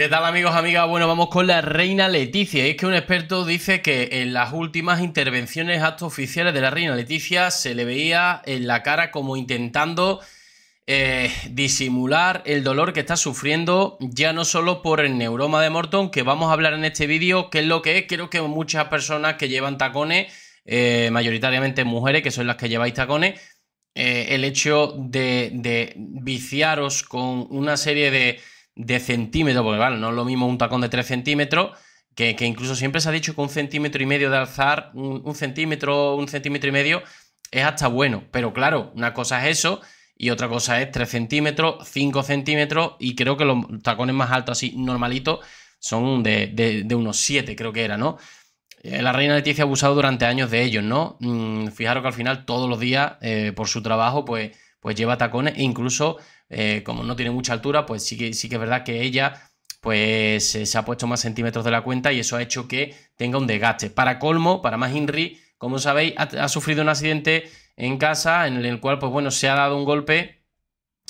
¿Qué tal amigos, amigas? Bueno, vamos con la reina Leticia. Es que un experto dice que en las últimas intervenciones, actos oficiales de la reina Leticia, se le veía en la cara como intentando eh, disimular el dolor que está sufriendo, ya no solo por el neuroma de Morton, que vamos a hablar en este vídeo, qué es lo que es. Creo que muchas personas que llevan tacones, eh, mayoritariamente mujeres, que son las que lleváis tacones, eh, el hecho de viciaros con una serie de de centímetros, porque vale, no es lo mismo un tacón de 3 centímetros, que, incluso siempre se ha dicho que un centímetro y medio de alzar, un, centímetro, un centímetro y medio, es hasta bueno. Pero claro, una cosa es eso y otra cosa es 3 centímetros, 5 centímetros y creo que los tacones más altos así normalitos son de, unos 7, creo que era, ¿no? Eh, la reina Leticia ha abusado durante años de ellos, ¿no? Mm, fijaros que al final todos los días, eh, por su trabajo, pues, pues lleva tacones e incluso eh, como no tiene mucha altura, pues sí que, sí que es verdad que ella pues eh, se ha puesto más centímetros de la cuenta y eso ha hecho que tenga un desgaste. Para colmo, para más Inri, como sabéis, ha, sufrido un accidente en casa en el cual, pues bueno, se ha dado un golpe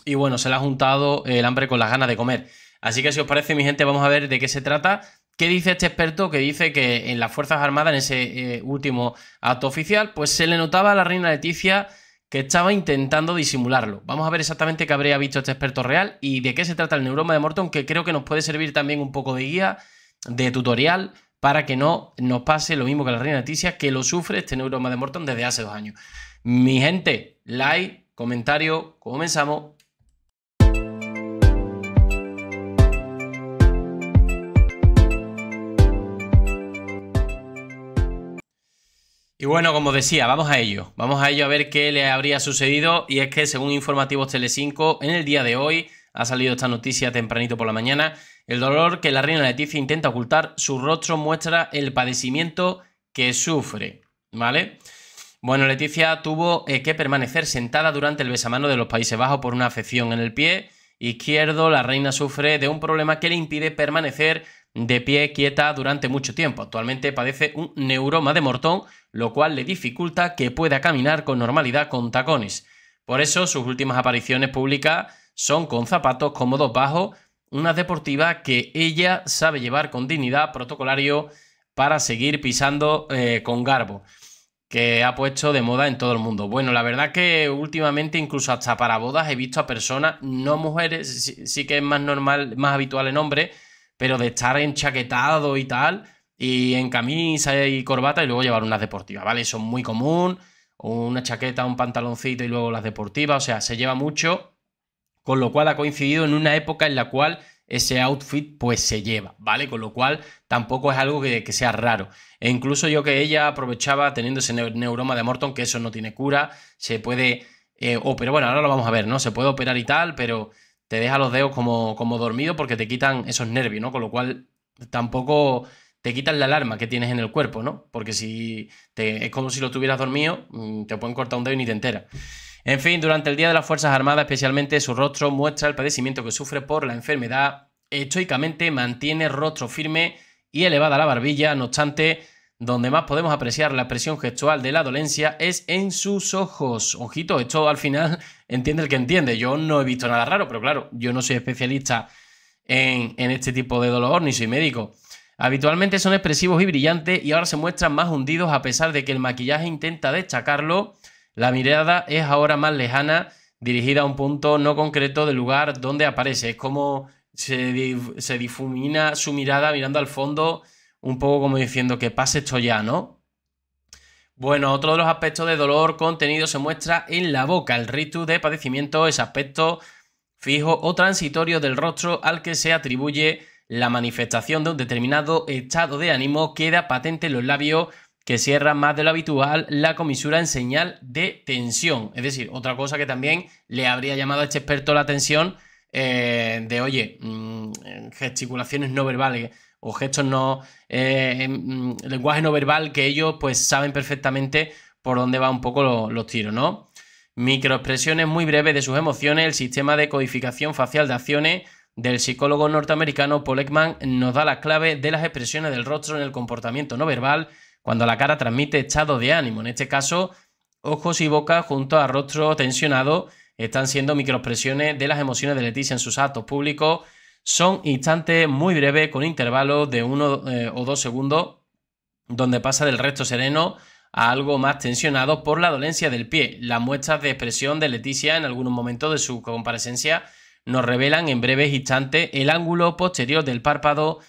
y bueno, se le ha juntado el hambre con las ganas de comer. Así que si os parece, mi gente, vamos a ver de qué se trata. ¿Qué dice este experto? Que dice que en las Fuerzas Armadas, en ese eh, último acto oficial, pues se le notaba a la reina Leticia que estaba intentando disimularlo. Vamos a ver exactamente qué habría visto este experto real y de qué se trata el neuroma de Morton, que creo que nos puede servir también un poco de guía, de tutorial, para que no nos pase lo mismo que la reina Leticia, que lo sufre este neuroma de Morton desde hace dos años. Mi gente, like, comentario, comenzamos. Y bueno, como decía, vamos a ello. Vamos a ello a ver qué le habría sucedido. Y es que, según informativos Tele5, en el día de hoy ha salido esta noticia tempranito por la mañana. El dolor que la reina Leticia intenta ocultar, su rostro muestra el padecimiento que sufre. ¿Vale? Bueno, Leticia tuvo eh, que permanecer sentada durante el besamano de los Países Bajos por una afección en el pie izquierdo. La reina sufre de un problema que le impide permanecer de pie quieta durante mucho tiempo. Actualmente padece un neuroma de mortón, lo cual le dificulta que pueda caminar con normalidad con tacones. Por eso sus últimas apariciones públicas son con zapatos cómodos bajos, una deportiva que ella sabe llevar con dignidad protocolario para seguir pisando eh, con garbo, que ha puesto de moda en todo el mundo. Bueno, la verdad que últimamente incluso hasta para bodas he visto a personas, no mujeres, sí, sí que es más normal, más habitual en hombres, pero de estar enchaquetado y tal, y en camisa y corbata y luego llevar unas deportivas, ¿vale? Eso es muy común, una chaqueta, un pantaloncito y luego las deportivas, o sea, se lleva mucho, con lo cual ha coincidido en una época en la cual ese outfit pues se lleva, ¿vale? Con lo cual tampoco es algo que, sea raro. E incluso yo que ella aprovechaba teniendo ese neuroma de Morton, que eso no tiene cura, se puede... Eh, pero bueno, ahora lo vamos a ver, ¿no? Se puede operar y tal, pero te deja los dedos como, como dormido porque te quitan esos nervios, ¿no? Con lo cual tampoco te quitan la alarma que tienes en el cuerpo, ¿no? Porque si te, es como si lo tuvieras dormido, mm, te pueden cortar un dedo y ni te enteras. En fin, durante el Día de las Fuerzas Armadas, especialmente su rostro muestra el padecimiento que sufre por la enfermedad. Estoicamente mantiene rostro firme y elevada la barbilla, no obstante, donde más podemos apreciar la expresión gestual de la dolencia es en sus ojos. Ojito, esto al final entiende el que entiende. Yo no he visto nada raro, pero claro, yo no soy especialista en, este tipo de dolor, ni soy médico. Habitualmente son expresivos y brillantes y ahora se muestran más hundidos a pesar de que el maquillaje intenta destacarlo. La mirada es ahora más lejana, dirigida a un punto no concreto del lugar donde aparece. Es como se, se difumina su mirada mirando al fondo un poco como diciendo que pase esto ya, ¿no? Bueno, otro de los aspectos de dolor contenido se muestra en la boca. El ritus de padecimiento es aspecto fijo o transitorio del rostro al que se atribuye la manifestación de un determinado estado de ánimo. Queda patente en los labios que cierran más de lo habitual la comisura en señal de tensión. Es decir, otra cosa que también le habría llamado a este experto la atención eh, de, oye, mm, gesticulaciones no verbales o gestos no, eh, mm, lenguaje no verbal que ellos pues saben perfectamente por dónde va un poco los tiros, ¿no? Microexpresiones muy breves de sus emociones, el sistema de codificación facial de acciones del psicólogo norteamericano Paul Ekman nos da la clave de las expresiones del rostro en el comportamiento no verbal cuando la cara transmite estado de ánimo. En este caso, ojos y boca junto a rostro tensionado están siendo microexpresiones de las emociones de Leticia en sus actos públicos son instantes muy breves con intervalos de uno eh, o dos segundos donde pasa del resto sereno a algo más tensionado por la dolencia del pie. Las muestras de expresión de Leticia en algunos momentos de su comparecencia nos revelan en breves instantes el ángulo posterior del párpado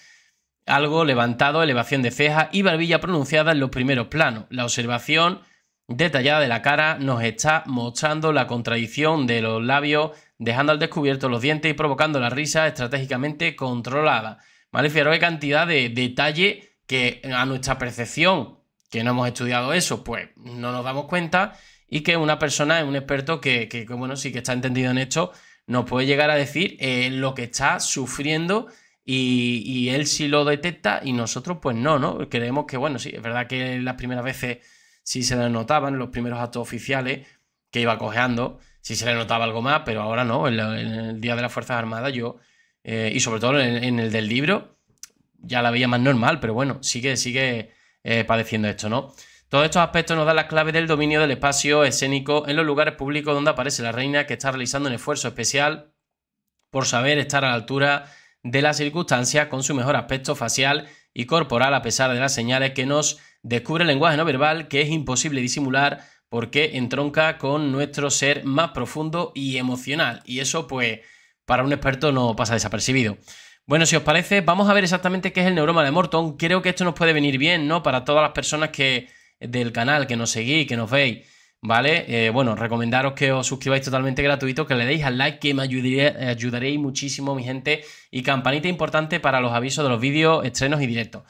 algo levantado, elevación de ceja y barbilla pronunciada en los primeros planos. La observación detallada de la cara nos está mostrando la contradicción de los labios, dejando al descubierto los dientes y provocando la risa estratégicamente controlada. ¿Vale? Fijaros qué cantidad de detalle que a nuestra percepción, que no hemos estudiado eso, pues no nos damos cuenta y que una persona un experto que, bueno, sí que está entendido en esto, nos puede llegar a decir eh, lo que está sufriendo y, él sí lo detecta y nosotros pues no, ¿no? Creemos que, bueno, sí, es verdad que las primeras veces sí se notaban, los primeros actos oficiales que iba cojeando, sí se le notaba algo más, pero ahora no, en, el Día de las Fuerzas Armadas yo, eh, y sobre todo en, el del libro, ya la veía más normal, pero bueno, sigue, sigue eh, padeciendo esto, ¿no? Todos estos aspectos nos dan las claves del dominio del espacio escénico en los lugares públicos donde aparece la reina que está realizando un esfuerzo especial por saber estar a la altura de las circunstancias con su mejor aspecto facial y corporal a pesar de las señales que nos descubre el lenguaje no verbal que es imposible disimular porque entronca con nuestro ser más profundo y emocional. Y eso pues para un experto no pasa desapercibido. Bueno, si os parece, vamos a ver exactamente qué es el neuroma de Morton. Creo que esto nos puede venir bien, ¿no? Para todas las personas que del canal, que nos seguís, que nos veis. ¿vale? Eh, bueno, recomendaros que os suscribáis totalmente gratuito, que le deis al like, que me ayudaréis muchísimo, mi gente, y campanita importante para los avisos de los vídeos, estrenos y directos.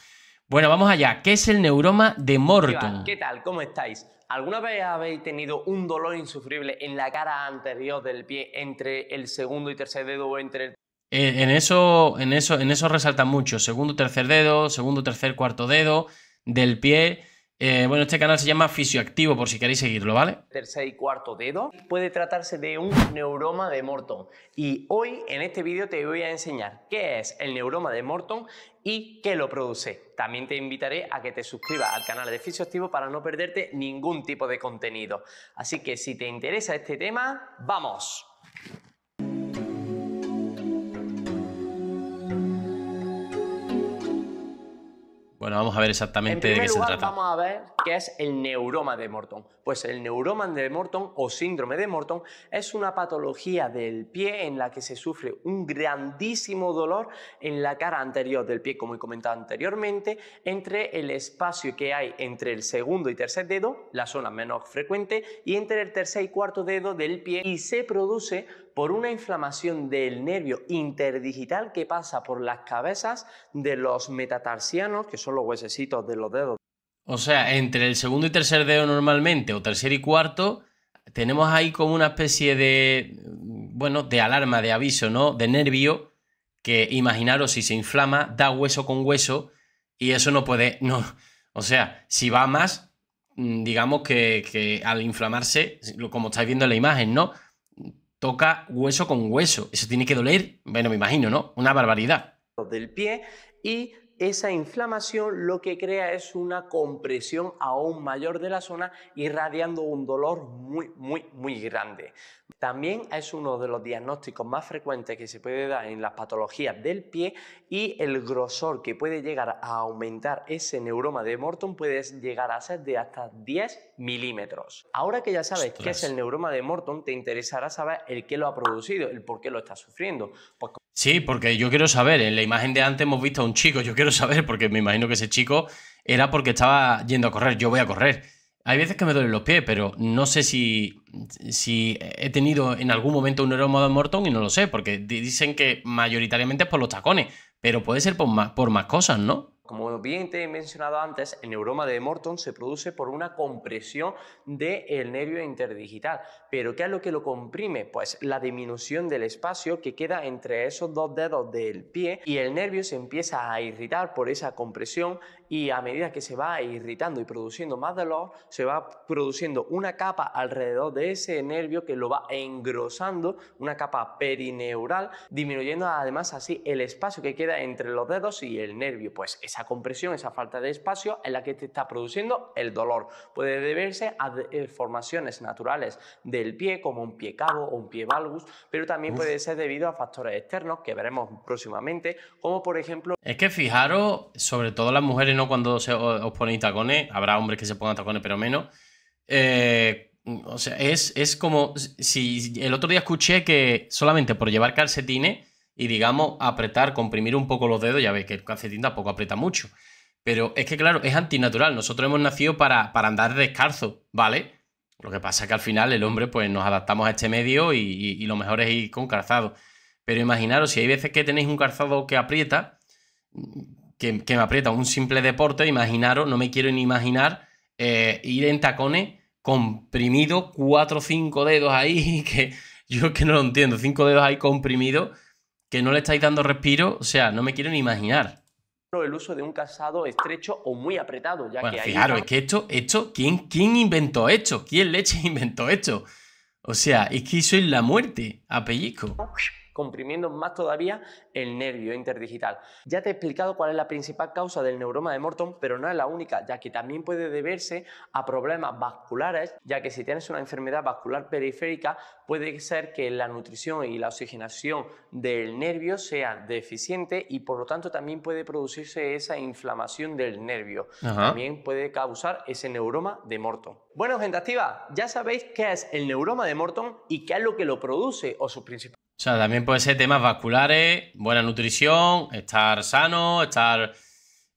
Bueno, vamos allá. ¿Qué es el neuroma de Morton? ¿Qué tal? ¿Cómo estáis? ¿Alguna vez habéis tenido un dolor insufrible en la cara anterior del pie entre el segundo y tercer dedo o entre el... Eh, en, eso, en, eso, en eso resalta mucho. Segundo, tercer dedo, segundo, tercer, cuarto dedo del pie eh, bueno, este canal se llama Fisioactivo por si queréis seguirlo, ¿vale? Tercer y cuarto dedo. Puede tratarse de un neuroma de Morton. Y hoy en este vídeo te voy a enseñar qué es el neuroma de Morton y qué lo produce. También te invitaré a que te suscribas al canal de Fisioactivo para no perderte ningún tipo de contenido. Así que si te interesa este tema, ¡vamos! Bueno, vamos a ver exactamente de qué se trata. Vamos a ver qué es el neuroma de Morton. Pues el neuroma de Morton o síndrome de Morton es una patología del pie en la que se sufre un grandísimo dolor en la cara anterior del pie, como he comentado anteriormente, entre el espacio que hay entre el segundo y tercer dedo, la zona menos frecuente, y entre el tercer y cuarto dedo del pie y se produce por una inflamación del nervio interdigital que pasa por las cabezas de los metatarsianos, que son los huesecitos de los dedos. O sea, entre el segundo y tercer dedo normalmente, o tercer y cuarto, tenemos ahí como una especie de, bueno, de alarma, de aviso, ¿no? De nervio, que imaginaros si se inflama, da hueso con hueso, y eso no puede, no, o sea, si va más, mm, digamos que, que al inflamarse, como estáis viendo en la imagen, ¿no? Toca hueso con hueso. Eso tiene que doler, bueno, me imagino, ¿no? Una barbaridad. Del pie y esa inflamación lo que crea es una compresión aún mayor de la zona irradiando un dolor muy, muy, muy grande. También es uno de los diagnósticos más frecuentes que se puede dar en las patologías del pie y el grosor que puede llegar a aumentar ese neuroma de Morton puede llegar a ser de hasta 10 milímetros. Ahora que ya sabes qué es el neuroma de Morton, te interesará saber el qué lo ha producido, el por qué lo está sufriendo. Pues Sí, porque yo quiero saber, en la imagen de antes hemos visto a un chico, yo quiero saber, porque me imagino que ese chico era porque estaba yendo a correr, yo voy a correr. Hay veces que me duelen los pies, pero no sé si, si he tenido en algún momento un neuroma de Morton y no lo sé, porque dicen que mayoritariamente es por los tacones, pero puede ser por más, por más cosas, ¿no? Como bien te he mencionado antes, el neuroma de Morton se produce por una compresión del nervio interdigital. ¿Pero qué es lo que lo comprime? Pues la disminución del espacio que queda entre esos dos dedos del pie y el nervio se empieza a irritar por esa compresión y a medida que se va irritando y produciendo más dolor, se va produciendo una capa alrededor de ese nervio que lo va engrosando, una capa perineural, disminuyendo además así el espacio que queda entre los dedos y el nervio. Pues esa compresión, esa falta de espacio es la que te está produciendo el dolor. Puede deberse a formaciones naturales del pie, como un pie cabo o un pie valgus, pero también puede ser debido a factores externos que veremos próximamente, como por ejemplo... Es que fijaros, sobre todo las mujeres, ¿no? Cuando se os ponen tacones, habrá hombres que se pongan tacones, pero menos. Eh, o sea, es, es como si el otro día escuché que solamente por llevar calcetines y digamos apretar, comprimir un poco los dedos, ya veis que el calcetín tampoco aprieta mucho. Pero es que claro, es antinatural. Nosotros hemos nacido para, para andar descalzo, ¿vale? Lo que pasa es que al final el hombre pues nos adaptamos a este medio y, lo mejor es ir con calzado. Pero imaginaros, si hay veces que tenéis un calzado que aprieta, que, me aprieta un simple deporte, imaginaros, no me quiero ni imaginar eh, ir en tacones comprimido, cuatro o cinco dedos ahí, que yo es que no lo entiendo, cinco dedos ahí comprimidos, que no le estáis dando respiro, o sea, no me quiero ni imaginar el uso de un calzado estrecho o muy apretado, ya bueno, que fijaros, es que esto, esto, ¿quién, ¿quién inventó esto? ¿Quién leche inventó esto? O sea, es que eso es la muerte a pellizco comprimiendo más todavía el nervio interdigital. Ya te he explicado cuál es la principal causa del neuroma de Morton, pero no es la única, ya que también puede deberse a problemas vasculares, ya que si tienes una enfermedad vascular periférica, puede ser que la nutrición y la oxigenación del nervio sea deficiente y por lo tanto también puede producirse esa inflamación del nervio. También puede causar ese neuroma de Morton. Bueno, gente activa, ya sabéis qué es el neuroma de Morton y qué es lo que lo produce o sus principales o sea, también puede ser temas vasculares, buena nutrición, estar sano, estar...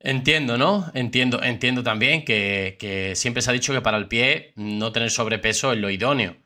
Entiendo, ¿no? Entiendo, entiendo también que, siempre se ha dicho que para el pie no tener sobrepeso es lo idóneo.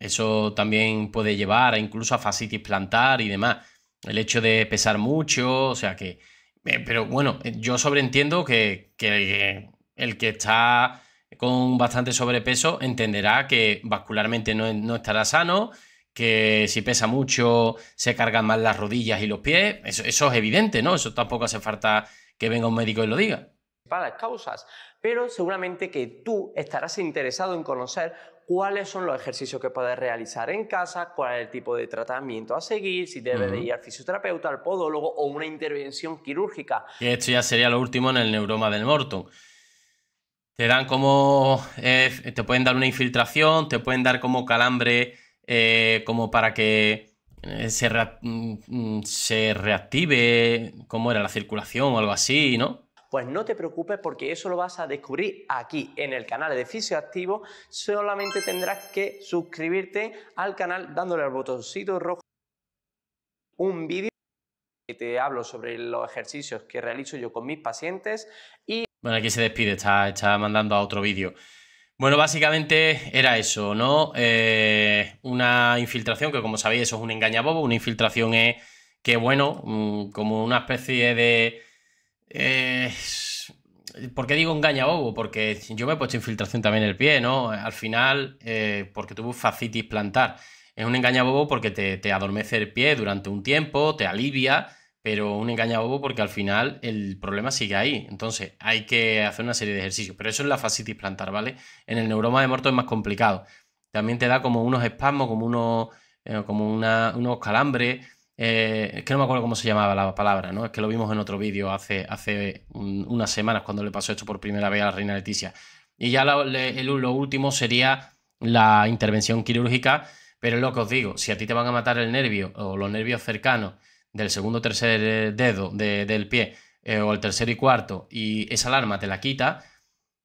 Eso también puede llevar a incluso a fascitis plantar y demás. El hecho de pesar mucho, o sea que... Eh, pero bueno, yo sobreentiendo que, que el que está con bastante sobrepeso entenderá que vascularmente no, no estará sano que si pesa mucho se cargan más las rodillas y los pies. Eso, es evidente, ¿no? Eso tampoco hace falta que venga un médico y lo diga. Para las causas, pero seguramente que tú estarás interesado en conocer cuáles son los ejercicios que puedes realizar en casa, cuál es el tipo de tratamiento a seguir, si debes de ir al fisioterapeuta, al podólogo o una intervención quirúrgica. Y esto ya sería lo último en el neuroma del Morton. Te dan como. Eh, te pueden dar una infiltración, te pueden dar como calambre eh, como para que eh, se, mm, mm, se reactive, cómo era la circulación o algo así, ¿no? Pues no te preocupes porque eso lo vas a descubrir aquí en el canal de Fisioactivo. Solamente tendrás que suscribirte al canal dándole al botoncito rojo un vídeo que te hablo sobre los ejercicios que realizo yo con mis pacientes y... Bueno, aquí se despide, está, está mandando a otro vídeo. Bueno, básicamente era eso, ¿no? Eh, una infiltración, que como sabéis, eso es un engañabobo. Una infiltración es que, bueno, mm, como una especie de. Eh, ¿Por qué digo engañabobo? Porque yo me he puesto infiltración también en el pie, ¿no? Al final, eh, porque tuve fascitis plantar. Es un engañabobo porque te, te adormece el pie durante un tiempo, te alivia pero un engañabobo porque al final el problema sigue ahí. Entonces hay que hacer una serie de ejercicios. Pero eso es la fascitis plantar, ¿vale? En el neuroma de muerto es más complicado. También te da como unos espasmos, como unos, eh, como unos calambres. Eh, es que no me acuerdo cómo se llamaba la palabra, ¿no? Es que lo vimos en otro vídeo hace, hace unas semanas cuando le pasó esto por primera vez a la reina Leticia. Y ya lo, lo último sería la intervención quirúrgica, pero es lo que os digo, si a ti te van a matar el nervio o los nervios cercanos del segundo o tercer eh, dedo del pie eh, o el tercero y cuarto y esa alarma te la quita,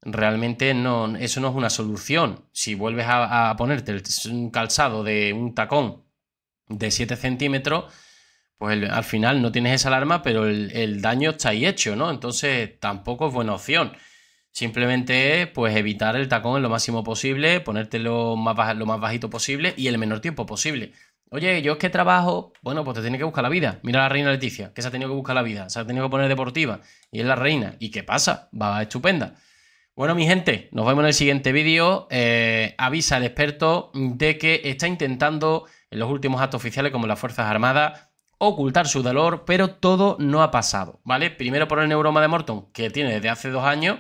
realmente no, eso no es una solución. Si vuelves a, ponerte un calzado de un tacón de 7 centímetros, pues al final no tienes esa alarma, pero el, daño está ahí hecho, ¿no? Entonces tampoco es buena opción. Simplemente es pues, evitar el tacón en lo máximo posible, ponértelo más, lo más bajito posible y el menor tiempo posible. Oye, yo es que trabajo. Bueno, pues te tiene que buscar la vida. Mira a la reina Leticia, que se ha tenido que buscar la vida. Se ha tenido que poner deportiva. Y es la reina. ¿Y qué pasa? Va estupenda. Bueno, mi gente, nos vemos en el siguiente vídeo. Eh, avisa al experto de que está intentando en los últimos actos oficiales, como las Fuerzas Armadas, ocultar su dolor, pero todo no ha pasado, ¿vale? Primero por el neuroma de Morton, que tiene desde hace dos años,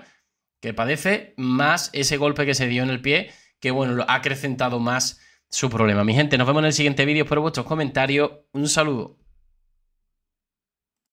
que padece, más ese golpe que se dio en el pie, que bueno, lo ha acrecentado más su problema. Mi gente, nos vemos en el siguiente vídeo. Espero vuestros comentarios. Un saludo.